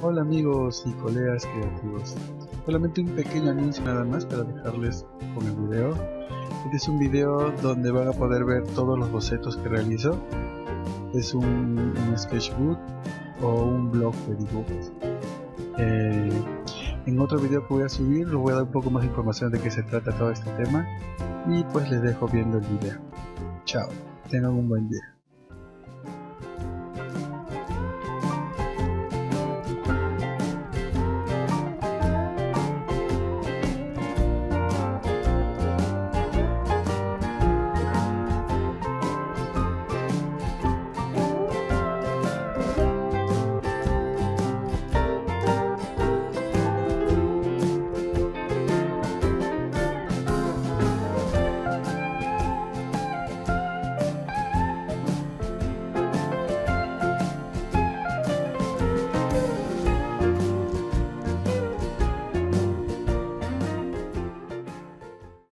Hola amigos y colegas creativos. Solamente un pequeño anuncio nada más para dejarles con el video. Este es un video donde van a poder ver todos los bocetos que realizo. Es un, sketchbook o un blog de dibujos. Eh, en otro video que voy a subir les voy a dar un poco más de información de qué se trata todo este tema y pues les dejo viendo el video. Chao, tengan un buen día.